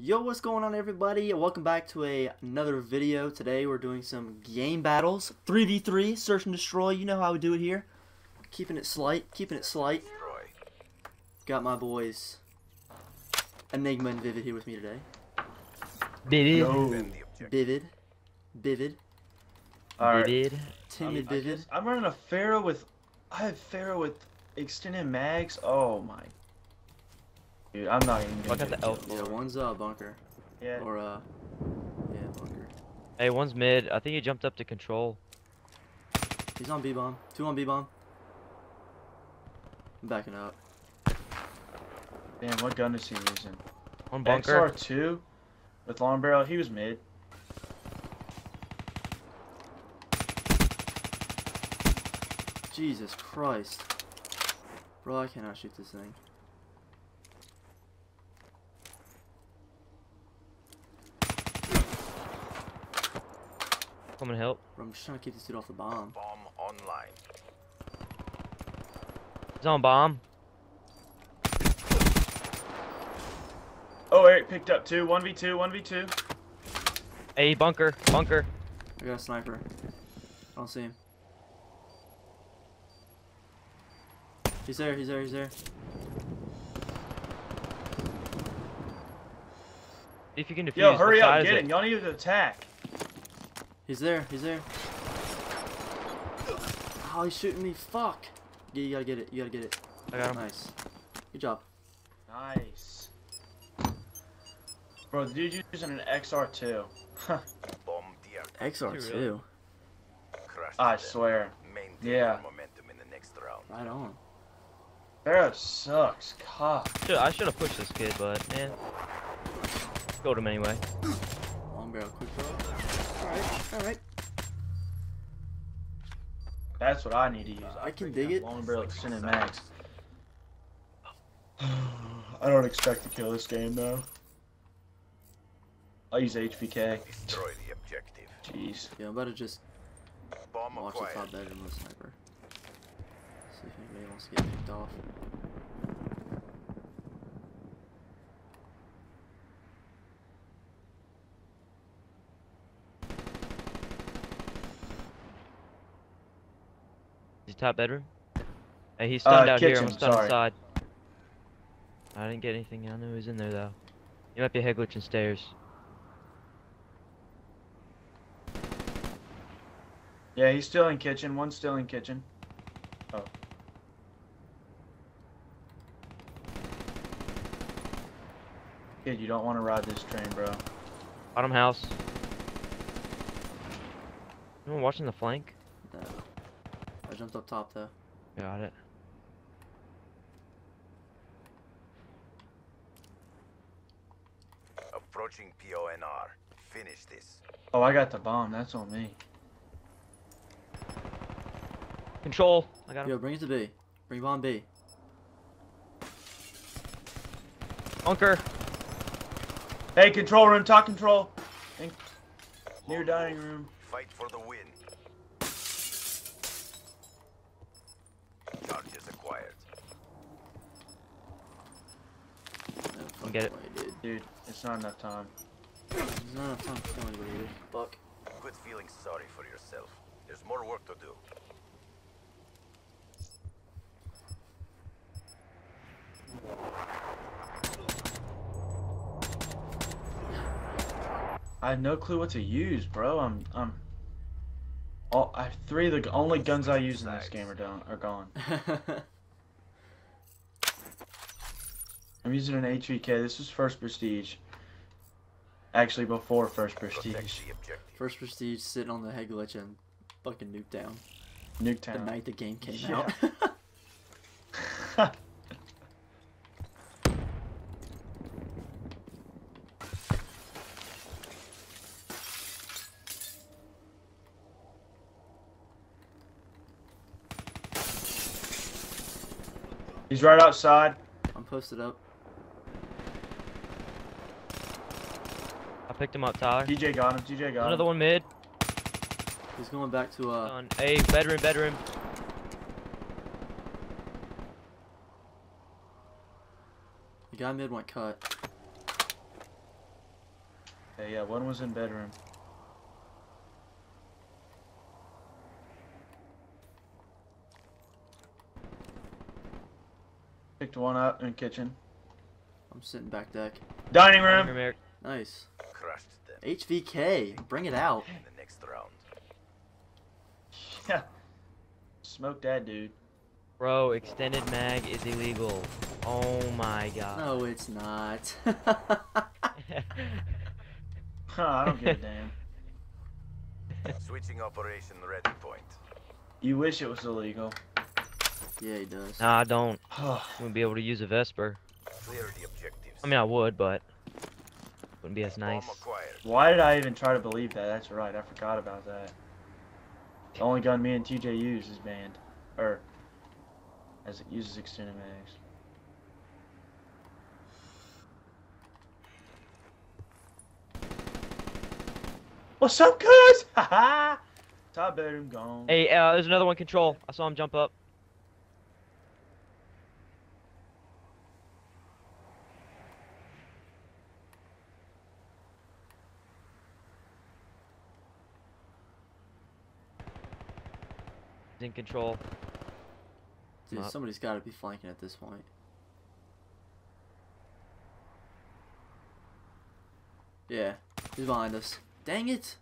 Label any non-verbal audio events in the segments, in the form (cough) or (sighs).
Yo, what's going on everybody? Welcome back to a, another video. Today we're doing some game battles. 3v3, search and destroy. You know how we do it here. Keeping it slight, keeping it slight. Got my boys Enigma and Vivid here with me today. Vivid. Vivid. Vivid. Alright. Vivid. Timid I Vivid. guess I'm running a Pharo with. I have Pharo with extended mags. Oh my. Dude, I'm not even I gonna. got get the a elf. Yeah, one's uh bunker. Yeah. Or uh yeah, bunker. Hey, one's mid. I think he jumped up to control. He's on B bomb. Two on B bomb. I'm backing up. Damn, what gun is he using? One bunker. XR2 with long barrel. He was mid. Jesus Christ. Bro, I cannot shoot this thing. Come and help. Bro, I'm just trying to keep this dude off the bomb. Bomb online. He's on bomb. Oh, Eric picked up two. 1v2, 1v2. Hey, bunker. Bunker. I got a sniper. I don't see him. He's there, he's there, he's there. If you can defuse. Yo, hurry up, get it? him. Y'all need to attack. He's there, he's there. Oh, he's shooting me. Fuck. Yeah, you gotta get it, you gotta get it. I got him. Nice. Good job. Nice. Bro, the dude using an XR2. (laughs) Bomb XR2. really? Crush I swear. Yeah. momentum in the next round. Right on. Pharo sucks. God. Should- I should have pushed this kid, but man. Killed him anyway. Long barrel, quick draw. Alright, alright. That's what I need to use. I can dig it. Long barrel extended mags. (sighs) I don't expect to kill this game though. I'll use HVK. Destroy the objective. Jeez. Yeah, I'm about to just Bomb watch the top acquired. bedroom with a sniper. See if anybody wants to get picked off. Top bedroom. Hey, he's Uh, stunned out here. I'm stunned sorry. inside. I didn't get anything. I know he's in there though. He might be head glitching stairs. Yeah, he's still in kitchen. One's still in kitchen. Oh. Kid, you don't want to ride this train, bro. Bottom house. Anyone watching the flank? No. I jumped up top though. Got it. Approaching PONR. Finish this. Oh, I got the bomb. That's on me. Control. I got him. Yo, bring it to B. Bring bomb B. Bunker. Hey, control room, top control. In near dining room. Fight for the win. Charges acquired. No, fucking get it. dude. Dude, it's not enough time. There's not enough time to kill anybody, dude. Fuck. Quit feeling sorry for yourself. There's more work to do. I have no clue what to use, bro. I'm, I'm. All, I have three of the only guns I use in this game are done, are gone. (laughs) I'm using an HVK. This is first prestige. Actually, before first prestige. Protect the objective. First prestige sitting on the head glitch and fucking nuke down. The night the game came Yeah. out. (laughs) He's right outside. I'm posted up. Picked him up, Tyler. DJ got him. DJ got Another him. Another one mid. He's going back to uh On A bedroom, bedroom. the guy mid went cut. Okay, yeah, one was in bedroom. Picked one up in kitchen. I'm sitting back deck. Dining Dining room. room, Nice. Crushed them HVK, bring it out. in the next round. Yeah. Smoke that dude. Bro, extended mag is illegal. Oh my god. No, it's not. (laughs) Huh, I don't give a damn. (laughs) Switching operation ready point. You wish it was illegal. yeah, he does. nah, I don't. I (sighs) wouldn't be able to use a Vesper. Clear the objectives. I mean, I would, but wouldn't be as nice. Why did I even try to believe that? That's right, I forgot about that. The only gun me and TJ use is banned. Or, as it uses extended mags. What's up, cuz? (laughs) Haha! Top bedroom gone. Hey, uh, there's another one. Control. I saw him jump up. In control. Dude, Up. somebody's got to be flanking at this point. Yeah, he's behind us. Dang it!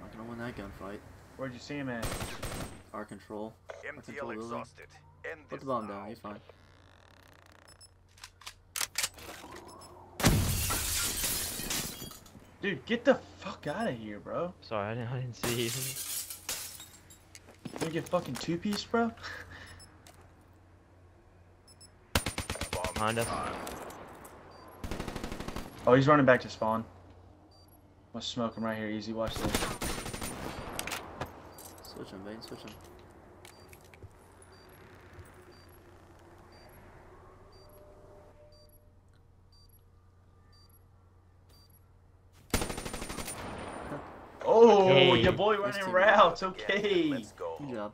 I'm Not gonna win that gunfight. Where'd you see him at? Our control. control MTL building. exhausted. End Put the bomb now. down, you're fine. Dude, get the fuck out of here, bro. Sorry, I didn't, I didn't see you. You get fucking two piece, bro? Behind us. Oh, he's running back to spawn. I'm gonna smoke him right here, easy. Watch this. Switch him, Bane, switch him. Oh, Hey. Your boy Nice running team. routes. Again, Okay. Let's go. Good job.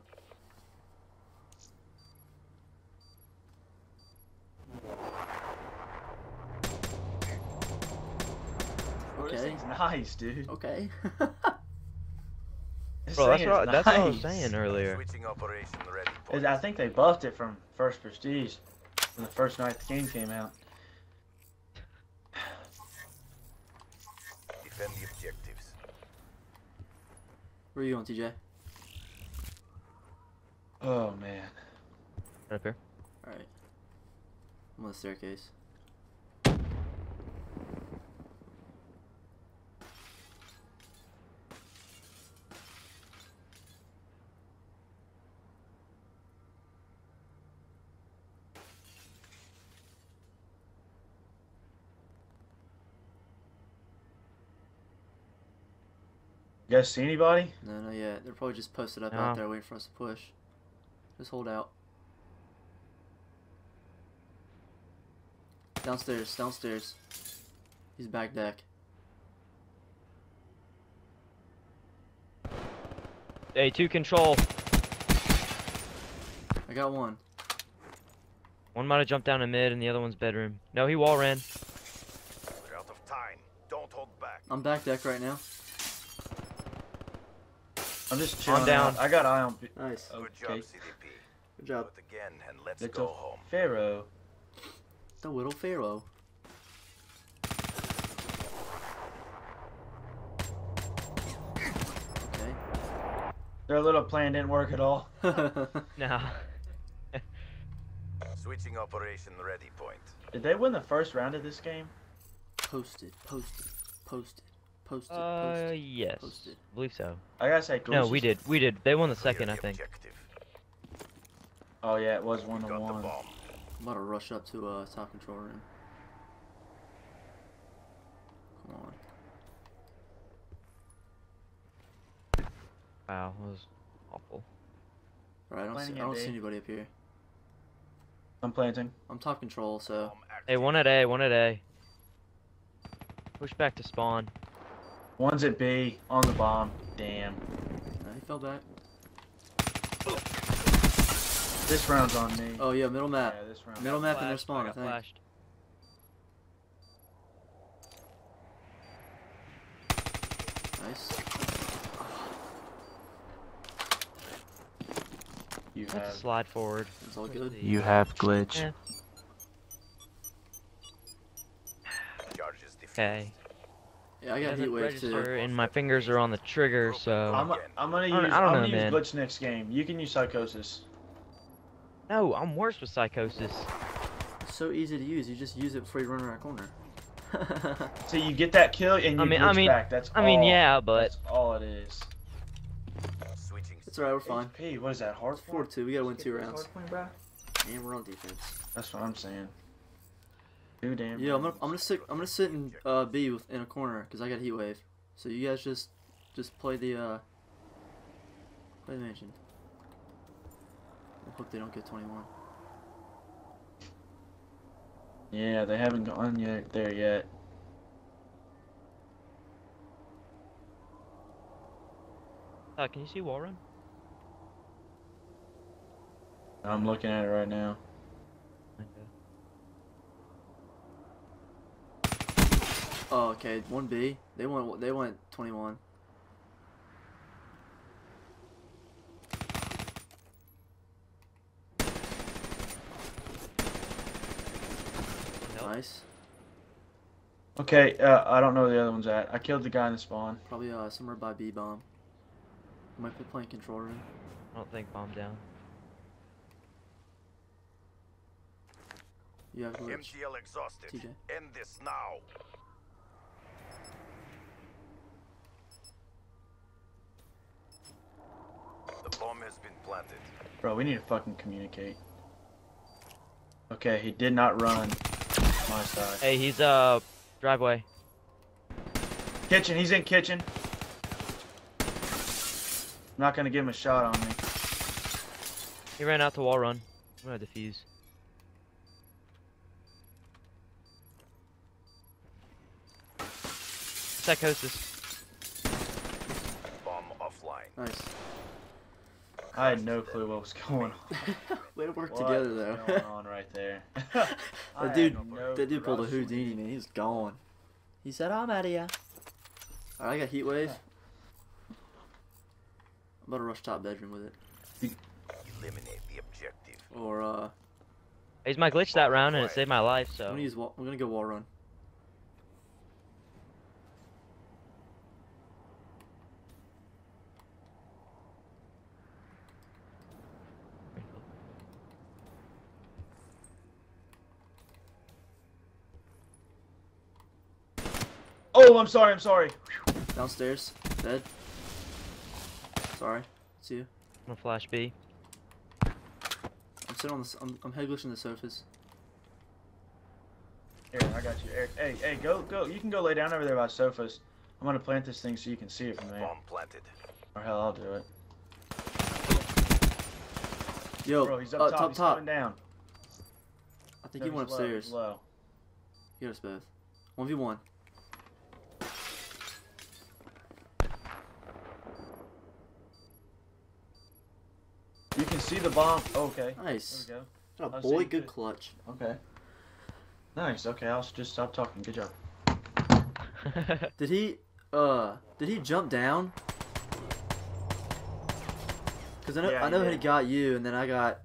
Bro, this Okay. thing's nice, dude. Okay. (laughs) This Bro, that's thing what, is that's what I was saying earlier. Switching operation ready Is- I think they buffed it from first prestige from the first night the game came out. Defend the objectives. Where are you going, TJ? Oh man. Right up here. Alright. I'm on the staircase. You guys see anybody? No, no, yeah. They're probably just posted up No. out there waiting for us to push. Just hold out. Downstairs, downstairs. He's back deck. Hey, two control. I got one. One might have jumped down in mid, and the other one's bedroom. No, he wall ran. We're out of time. Don't hold back. I'm back deck right now. I'm just chilling. down. out. I got eye on. P- Nice. Good Okay. job, CDP. Good job. Do again and let's It's go a home. Pharo. The little Pharo. Okay. Their little plan didn't work at all. (laughs) Nah. (laughs) Switching operation ready point. Did they win the first round of this game? posted, posted, posted, posted, Uh, posted. yes. Posted. believe so. I gotta say, No, we did. We did. They won the second, I think. Objective. Oh yeah, it was one to Got the one. bomb. I'm about to rush up to uh top control room. Come on. Wow, that was awful. Alright, I don't see I don't see anybody up here. I'm planting. I'm top control, so Hey, one at A, one at A. Push back to spawn. One's at B, on the bomb. Damn. I felt that. This round's on me. Oh yeah, middle map. Yeah, this round. Middle map and their spawn, I, I think. Flashed. Nice. You have slide forward. It's all good. You have glitch. Yeah. Okay. Yeah, I got heat wave too. and my fingers are on the trigger, so. I'm, I'm gonna use I don't- I I'm don't gonna know, use man. glitch next game. You can use psychosis. No, I'm worse with psychosis. It's so easy to use. You just use it before you run around a corner. (laughs) So you get that kill and you I mean- I glitch mean- back. That's I mean, all- yeah, but that's all it is. Switching. it's alright, we're fine. Hey, what is that? Hard 4 2. We gotta win two rounds. bro. And we're on defense. That's what I'm saying. Two damn. Yeah, I'm gonna. I'm gonna sit I'm gonna sit in uh B with, in a corner because I got heat wave. So you guys just just play the uh play the mansion. I hope they don't get 21. Yeah, they haven't gone yet there yet. uh, can you see wall run? I'm looking at it right now. Oh, okay. One B. They went they went 21. Nope. Nice. Okay, uh, I don't know where the other one's at. I killed the guy in the spawn. Probably uh somewhere by B bomb. Might be playing control room. I don't think bomb down. You have glitch. MTL exhausted. TJ. End this now. The bomb has been planted. Bro, we need to fucking communicate. Okay, he did not run my side. Hey, he's uh driveway. Kitchen, he's in kitchen. I'm not gonna give him a shot on me. He ran out to wall run. I'm gonna defuse. Psychosis. Bomb offline. Nice. I had no clue what was going on. Way to work What together is though. going on right there? (laughs) I that dude, no that dude pulled a. Houdini, man. He was gone. He said, "I'm out of here." Alright, I got heat wave. I'm about to rush top bedroom with it, Eliminate the objective. or uh, He's my glitch that round and it saved my life, So. I'm so. gonna use wall. I'm gonna go wall run. Oh, I'm sorry, I'm sorry. Downstairs. Dead. Sorry. It's you. I'm gonna flash B. I'm sitting on this. I'm, I'm head glitching the surface. Eric, I got you. Eric, hey, hey, go, go. You can go lay down over there by sofas. I'm gonna plant this thing so you can see it from there. Bomb planted. Or hell, I'll do it. Yo, Bro, he's up uh, top, top, he's top. down. I think no, he went upstairs. Low, low. He got us both. 1v1. The bomb. Oh, okay. Nice. There we Oh, boy, good Good. clutch. Okay. Nice. Okay, I'll just stop talking. Good job. (laughs) Did he, uh, did he jump down? Cause I know, Yeah, I he know he did. got you, and then I got,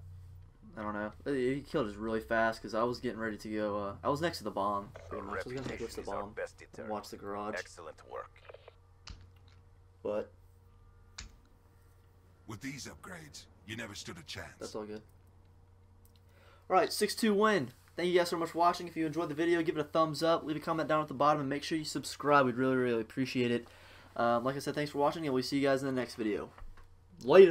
I don't know. He killed us really fast because I was getting ready to go. Uh, I was next to the bomb. Pretty much. I was gonna Reputation push the bomb and watch the garage, Excellent work. but With these upgrades, you never stood a chance. that's all good. All right, six two win. Thank you guys so much for watching. If you enjoyed the video, give it a thumbs up, leave a comment down at the bottom, and make sure you subscribe. We'd really, really appreciate it. Um, like I said, thanks for watching, and we'll see you guys in the next video. Later.